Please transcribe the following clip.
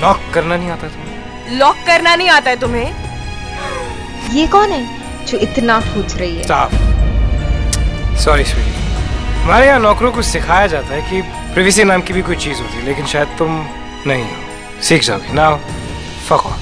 Lock करना नहीं आता तुम्हें? लॉक करना नहीं आता है तुम्हें? ये कौन है जो इतना पूछ रही है? साफ़ सॉरी स्वीट हमारे यहाँ नौकरों को सिखाया जाता है कि प्रिवेसी नाम की भी कोई चीज़ होती है लेकिन शायद तुम नहीं हो। सीख जाओगे। ना फको